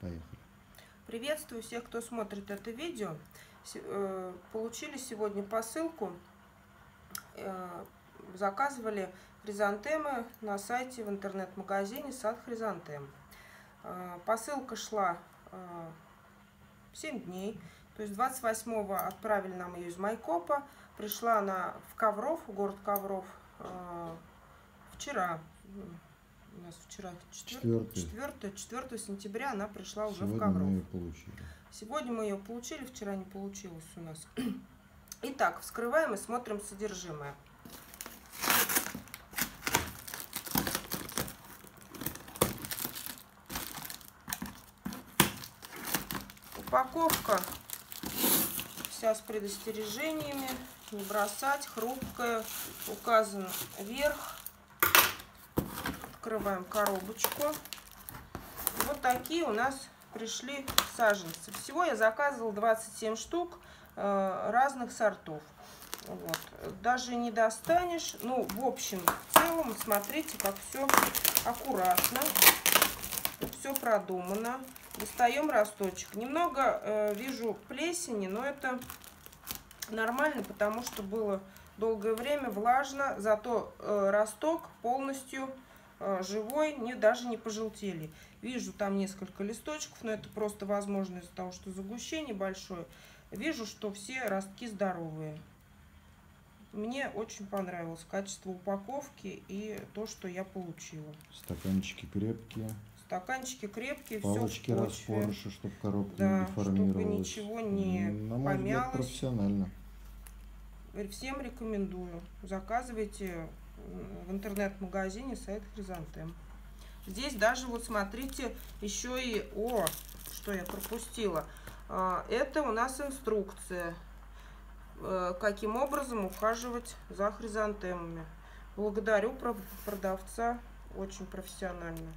Поехали. Приветствую всех, кто смотрит это видео. Э, Получили сегодня посылку. Э, Заказывали хризантемы на сайте в интернет-магазине Сад Хризантем. Э, Посылка шла 7 дней. То есть 28-го отправили нам ее из Майкопа. Пришла она в Ковров, город Ковров, вчера. У нас вчера 4, Четвертый. 4, 4 сентября она пришла уже в Сегодня Ковров. мы ее получили. Сегодня мы ее получили, вчера не получилось у нас. Итак, вскрываем и смотрим содержимое. Упаковка вся с предостережениями. Не бросать, хрупкая. Указан верх. Открываем коробочку. Вот такие у нас пришли саженцы. Всего я заказывал 27 штук э, разных сортов. Вот. Даже не достанешь. Ну, в общем, в целом, смотрите, как все аккуратно. Все продумано. Достаем росточек. Немного э, вижу плесени, но это нормально, потому что было долгое время влажно. Зато э, росток полностью живой, не, даже не пожелтели. Вижу там несколько листочков, но это просто возможно из-за того, что загущение большое. Вижу, что все ростки здоровые. Мне очень понравилось качество упаковки и то, что я получила. Стаканчики крепкие. Стаканчики крепкие, Палочки все распорыши, чтобы коробка Да, не чтобы деформировалась. ничего не На мой взгляд, помялось. профессионально. Всем рекомендую. Заказывайте в интернет-магазине сайт Хризантем. Здесь даже вот смотрите еще и... О, что я пропустила. А, Это у нас инструкция. э, Каким образом ухаживать за хризантемами. Благодарю про- продавца. Очень профессионально.